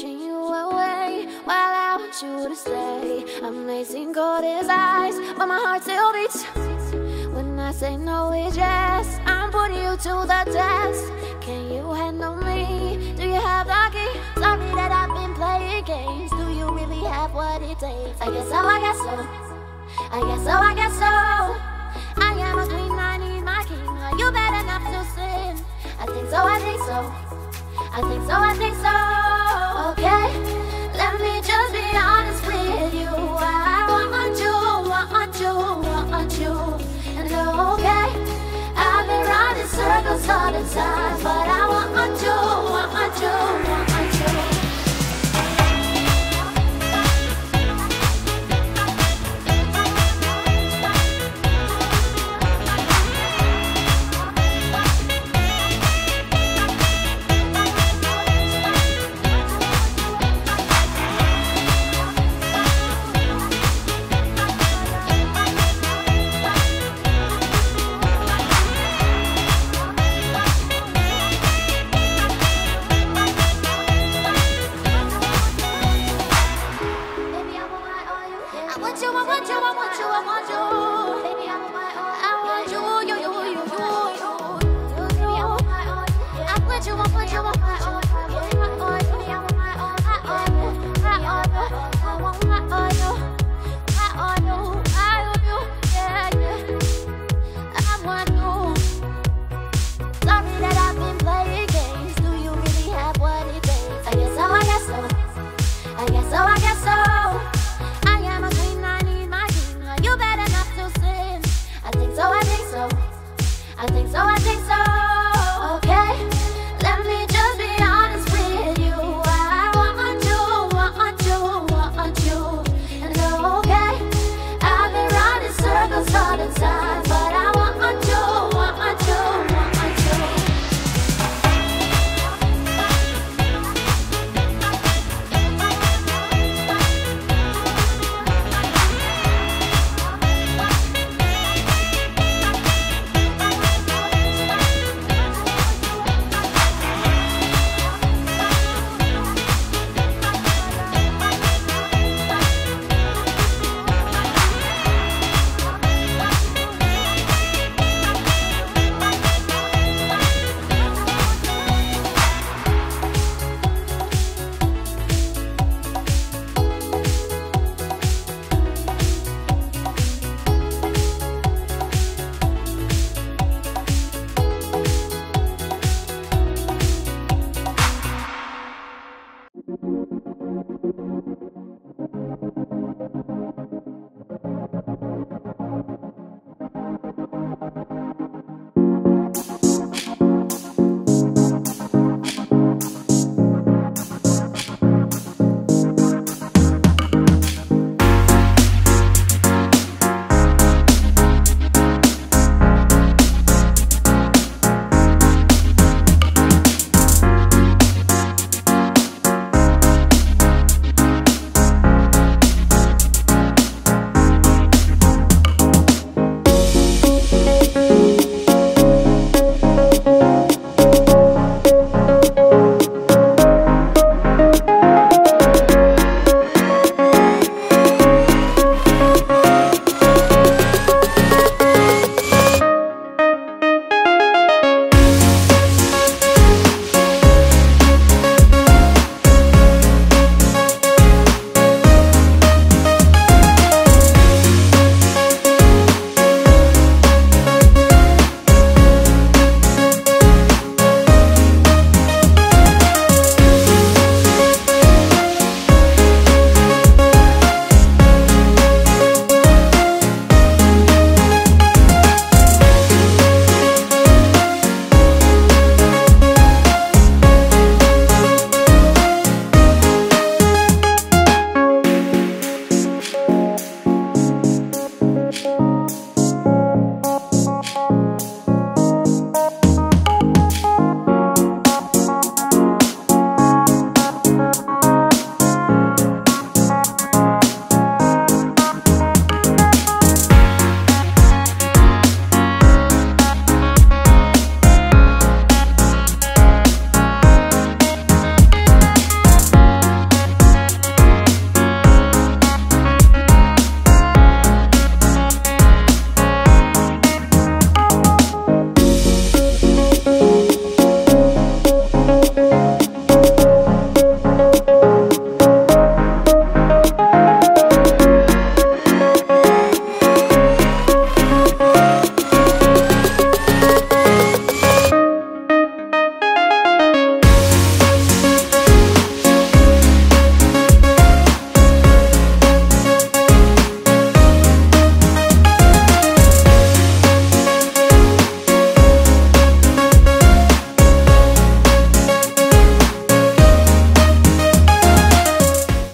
you away While I want you to stay. Amazing cold as ice, but my heart still beats. When I say no, it's yes. I'm putting you to the test. Can you handle me? Do you have the key? Sorry that I've been playing games. Do you really have what it takes? I guess so, I guess so. I guess so, I guess so. I am a queen, I need my king. Are you bad enough to sin? I think so, I think so. I think so, I think so. So, I think so.